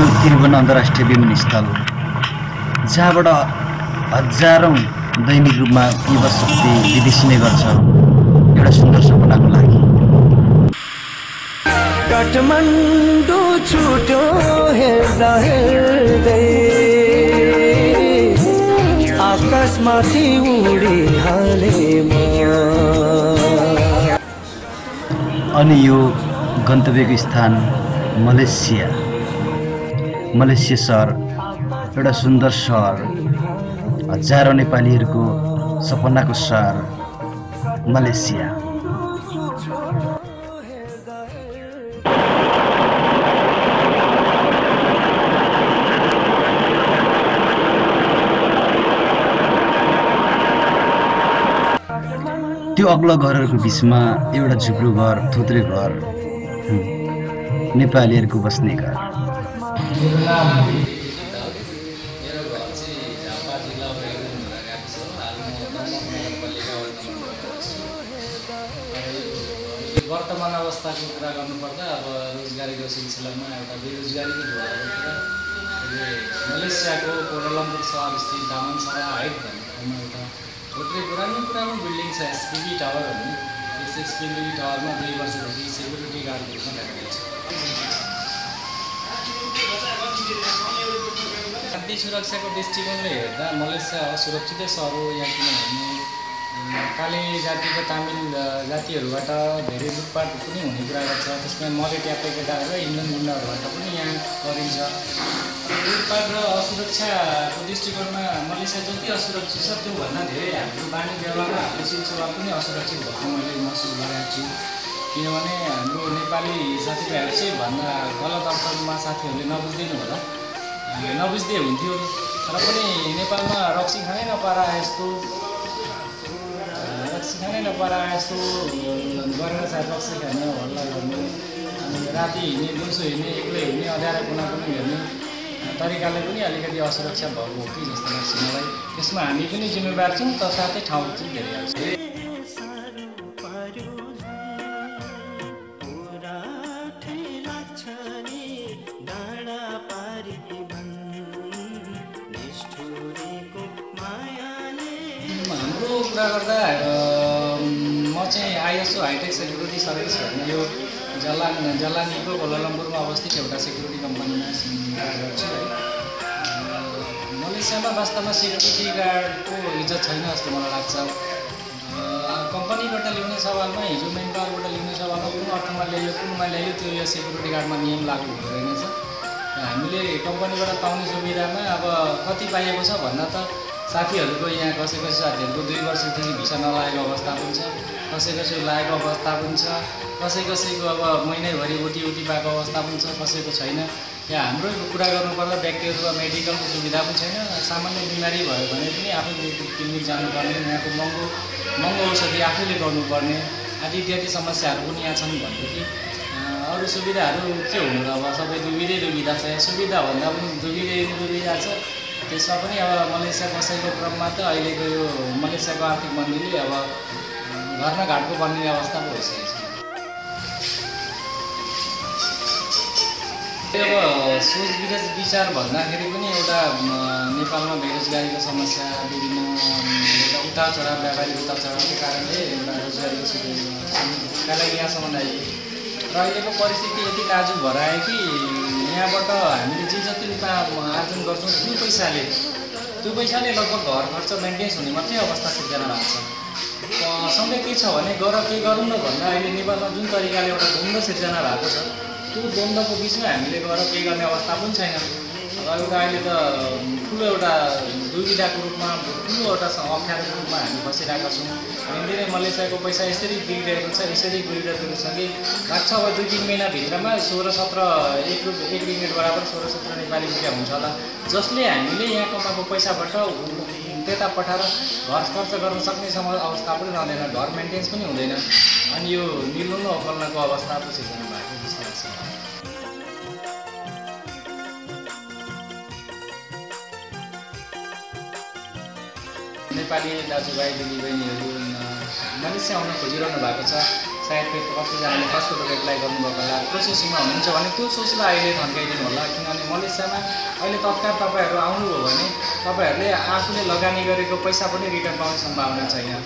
यो त्रिभुवन अन्तर्राष्ट्रिय विमानस्थल जहाँबाट हजारौँ दैनिक रूपमा युवा शक्ति विदेशिने गर्छ एउटा सुन्दर सपनाको लागि। काठमाडौँ छुट्यो हेर्दा हेर्दै आकाशमाथि उडिहाले म। अनि यो गन्तव्यको स्थान मलेसिया। मलेसिया सहर एउटा सुन्दर सहर हजारौँ नेपालीहरूको सपनाको सहर मलेसिया। त्यो अग्लो घरहरूको बिचमा एउटा झुप्रो घर थुत्रे घर नेपालीहरूको बस्ने घर। मेरो चाहिँ झापा जिल्ला वर्तमान अवस्थाको कुरा गर्नुपर्दा अब रोजगारीको सिलसिलामा एउटा बेरोजगारीको अहिले मलेसियाको कोलालम्पुर सहर स्थित दामनसरा हाइट भन्ने ठाउँमा एउटा थोत्रै पुरानो पुरानो बिल्डिङ छ एसपिबी टावर भन्ने। त्यस एसपिबी टावरमा दुई वर्षदेखि सेक्युरिटी गार्डको रूपमा राखेको छ। सुरक्षाको दृष्टिकोणले हेर्दा मलेसिया असुरक्षितै सहर हो यहाँ किनभने काली जातिको तामिल जातिहरूबाट धेरै लुटपाट पनि हुने कुरा गर्छ। त्यसमा मले ट्याप्पे केटाहरू र इन्डियन गुन्डाहरूबाट पनि यहाँ गरिन्छ। लुटपाट र असुरक्षाको दृष्टिकोणमा मलेसिया जति असुरक्षित छ त्योभन्दा धेरै हाम्रो बानी व्यवहार हाम्रो सिलसिला पनि असुरक्षित भएको मैले महसुस गरेको छु। किनभने हाम्रो नेपाली साथीभाइहरू चाहिँ भन्दा गलत अर्थमा साथीहरूले नबुझिदिनु होला। हामीले नबुझ्दै हुन्थ्यो तर पनि नेपालमा रक्सी खानै नपारा यस्तो रक्सी खानै नपारा यस्तो गरेर सायद रक्सी खाने हल्ला गर्ने अनि राति हिँड्ने दिउँसो हिँड्ने एक्लै हिँड्ने अँध्यारो कुना पनि हेर्ने तरिकाले पनि अलिकति असुरक्षा भएको हो कि जस्तो लाग्छ मलाई त्यसमा हामी पनि जिम्मेवार छौँ त साथै ठाउँ चाहिँ धेरै कुरा गर्दा म चाहिँ आइएसओ हाइटेक सेक्युरिटी सर्भिस भन्ने यो जलान जलानीको कोलालम्पुरमा अवस्थित एउटा सेक्युरिटी कम्पनीमा काम गर्छु है। मलेसियामा वास्तवमा सेक्युरिटी गार्डको इज्जत छैन जस्तो मलाई लाग्छ। कम्पनीबाट ल्याउने सवालमा हिजो मेन पावरबाट ल्याउने सवालमा कुन अर्थमा ल्यायो कुनमा ल्यायो त्यो यो सेक्युरिटी गार्डमा नियम लागु हुँदो रहेनछ। हामीले कम्पनीबाट पाउने सुविधामा अब कति पाइएको छ भन्दा त साथीहरूको यहाँ कसै कसै साथीहरूको दुई वर्षदेखि भिसा नलागेको अवस्था पनि छ कसै कसैको लागेको अवस्था पनि छ कसै कसैको अब महिनैभरि ओटी ओटी पाएको अवस्था पनि छ कसैको छैन। यहाँ हाम्रो कुरा गर्नुपर्दा व्यक्तिहरूको मेडिकलको सुविधा पनि छैन। सामान्य बिमारी भयो भने पनि आफै क्लिनिक जानुपर्ने यहाँको महँगो महँगो औषधि आफैले गर्नुपर्ने आदि इत्यादि समस्याहरू पनि यहाँ छन् भनेदेखि अरू सुविधाहरू के हुनु र अब? सबै दुविधै दुविधा छ। यहाँ सुविधा भन्दा पनि दुविधै दुविधा छ। त्यसमा पनि अब मलेसिया बसेको क्रममा त अहिलेको यो मलेसियाको आर्थिक मन्दीले अब घरमा घाटको बन्ने अवस्था पो भइसकेको छ। अब सोच विचार विचार भन्दाखेरि पनि एउटा नेपालमा बेरोजगारीको समस्या विभिन्न एउटा उतार चढाव व्यापारिक उतार चढावको कारणले एउटा रोजगारीको समस्यालाई यहाँसम्म आइपुग्यो र अहिलेको परिस्थिति यति नाजुक भएर आयो कि यहाँबाट हामीले जे जति रूपमा आर्जन गर्छौँ त्यो पैसाले त्यो पैसाले लगभग घर खर्च मेन्टेन्स हुने मात्रै अवस्था सिर्जना भएको छ। सँगै के छ भने गर के गरौँ न भन्दा अहिले नेपालमा जुन तरिकाले एउटा द्वन्द्व सिर्जना भएको छ त्यो द्वन्द्वको बिचमा हामीले गएर केही गर्ने अवस्था पनि छैन। एउटा अहिले त ठुलो एउटा दुविधाको रूपमा ठुलो एउटा अप्ठ्यारोको रूपमा हामी बसिरहेका छौँ। हिँड्दै मलेसियाको पैसा यसरी बिग्रिरहेको छ यसरी बिग्रिरहेको छ कि लाग्छ अब दुई तिन महिनाभित्रमा सोह्र सत्र एक रुप एक ringgit बराबर सोह्र सत्र नेपाली रुपियाँ हुन्छ होला। जसले हामीले यहाँ कमाएको पैसाबाट त्यता पठाएर घर खर्च गर्न सक्ने सम अवस्था पनि रहँदैन घर मेन्टेन्स पनि हुँदैन। अनि यो मिल्नु अफल्नको अवस्था पो सिर्जना भएको नेपाली दाजुभाइ दिदीबहिनीहरू मलेसिया आउन खोजिरहनु भएको छ। सायद कतिजनाले पासपोर्टको एप्लाई गर्नुभएको होला प्रोसेसिङमा हुनुहुन्छ भने त्यो सोचलाई अहिले थन्काइदिनु होला। किनभने मलेसियामा अहिले तत्काल तपाईँहरू आउनुभयो भने तपाईँहरूले आफूले लगानी गरेको पैसा पनि रिटर्न पाउने सम्भावना छैन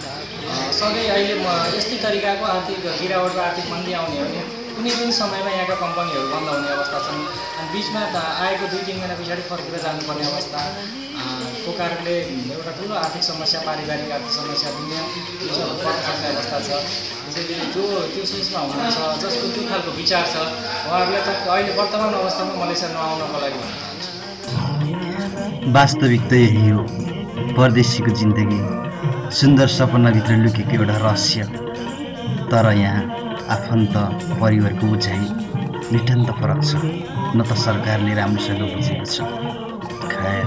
सधैँ अहिले म यस्तै तरिकाको आर्थिक गिरावट आर्थिक मन्दी आउने हो भने कुनै पनि समयमा यहाँका कम्पनीहरू बन्द हुने अवस्था छन्। अनि बिचमा आएको दुई तिन महिना पछाडि फर्केर जानुपर्ने अवस्था। को कारणले एउटा ठुलो आर्थिक समस्या पारिवारिक आर्थिक समस्या दुनियाँ पर्न अवस्था छ। त्यसैले जो त्यो सोचमा हुनुहुन्छ जसको त्यो खालको विचार छ उहाँहरूलाई त अहिले वर्तमान अवस्थामा मलेसिया नआउनको लागि। भन्न चाहन्छु वास्तविक त यही हो। परदेशीको जिन्दगी सुन्दर सपनाभित्र लुकेको एउटा रहस्य। तर यहाँ आफन्त परिवारको बुझाइ निटन्त फरक छ। न त सरकारले राम्रोसँग बुझेको छ। खैर।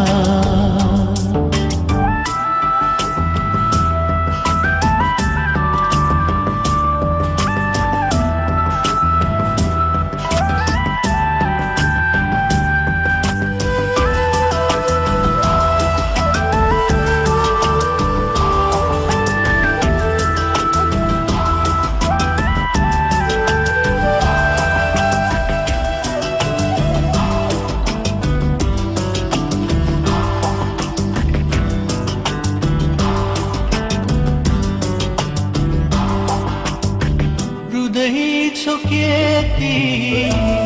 रुँदै छो के ती